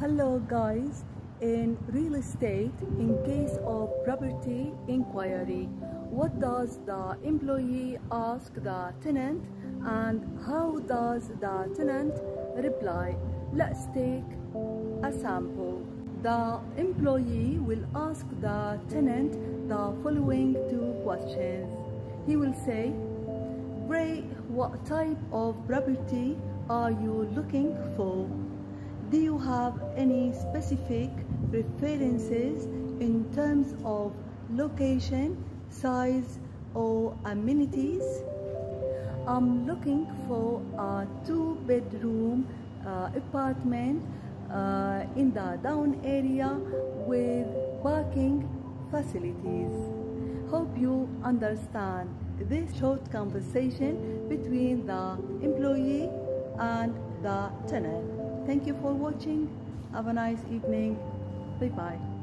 Hello guys, in real estate, in case of property inquiry, what does the employee ask the tenant and how does the tenant reply? Let's take a sample. The employee will ask the tenant the following two questions. He will say, Ray, what type of property are you looking for? Do you have any specific preferences in terms of location, size, or amenities? I'm looking for a two bedroom uh, apartment uh, in the down area with parking facilities. Hope you understand this short conversation between the employee and the tenant. Thank you for watching. Have a nice evening. Bye bye.